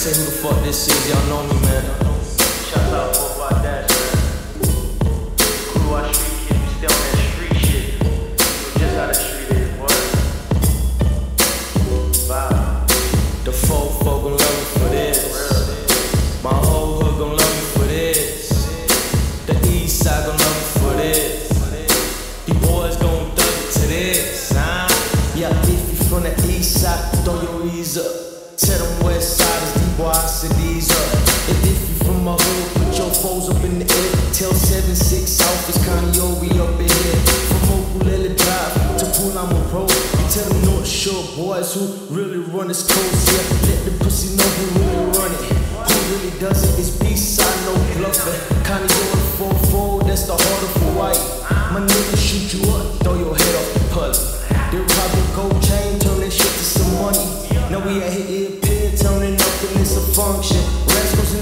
say who the fuck this is. Y'all know me, man. Shout out to my dad, man. Crew, our street kid, we still on that street shit. We just how the street is, boy. Vibe. The folk folk gon' love me for this. My whole hood gon' love me for this. The east side gon' love me for this. The boys gon' thug it to this, huh? Yeah, if you from the east side, throw your ease up. Tell them west siders, the boy, I up. And if you from my hood, put your foes up in the air. Tell 7 6 South is Connie we up in here. From Okulele Drive to Pulamo Pro. You tell them North Shore boys who really run this coast. Yeah, let the pussy know who really run it. Who really does it? It's B-side, no bluffing.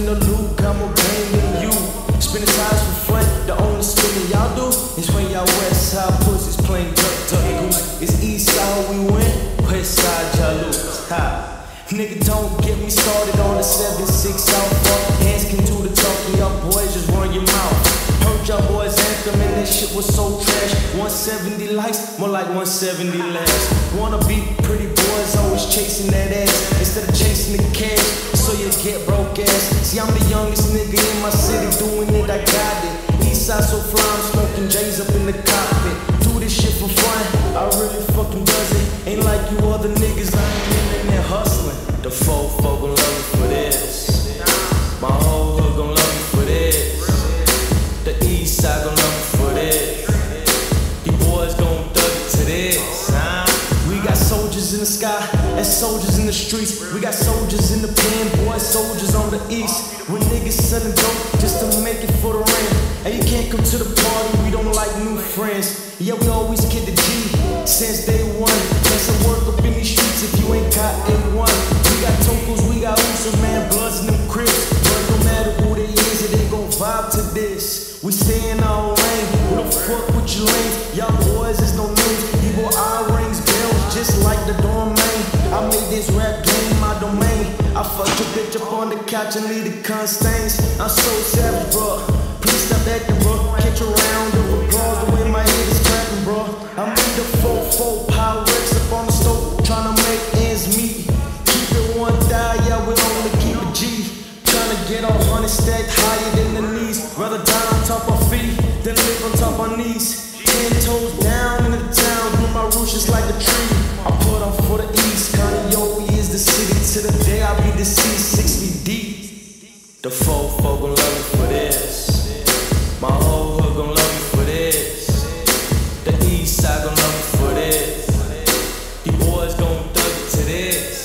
The loop, got more game than you. Spinning tires for fun, the only spinning y'all do is when y'all west side pussies playing duck duck goose. It's east side we win, west side y'all lose. Ha. Nigga, don't get me started on the 7-6 South Park. Hands can do the talking, y'all boys just run your mouth. Heard y'all boys anthem and that shit was so trash. 170 likes, more like 170 less. Wanna be pretty boys, always chasing that ass instead of chasing the cash. So you get broke ass. See, I'm the youngest nigga in my city doing it, I got it. East side so fly, I'm smoking J's up in the cockpit. Do this shit for fun, I really fucking does it. Ain't like you other niggas, I ain't in there hustling. The folk folk gon' love me for this. My whole hood gon' love me for this. The east side gon' love me for this. The boys gon' thug it to this. Huh? We got soldiers in the sky soldiers in the streets. We got soldiers in the pen, boys, soldiers on the east. When niggas selling dope just to make it for the rent. And you can't come to the party, we don't like new friends. Yeah, we always kid the G since day one. That's some work up in these streets if you ain't got A1. We got tokos, we got Usos, man, bloods in them cribs. But no matter who they is, they gon' vibe to this. We stay in our lane, who the fuck with your lanes? Y'all boys is no names. Boy eye rings, just like the domain. I made this rap game my domain. I fuck your bitch up on the couch and leave the cunt stains. I'm so savage, bro. Please stop acting, bro. Catch around the pause the way my head is cracking, bro. I'm in the 4 4 power up on the stove, trying to make ends meet. Keep it one die, yeah, we only keep a G. Trying to get on 100 stack higher than the knees. Rather die. to the day I be deceased, six feet deep. The four folk gon' love me for this. My whole hood gon' love me for this. The east side gon' love me for this. You boys gon' thug it to this.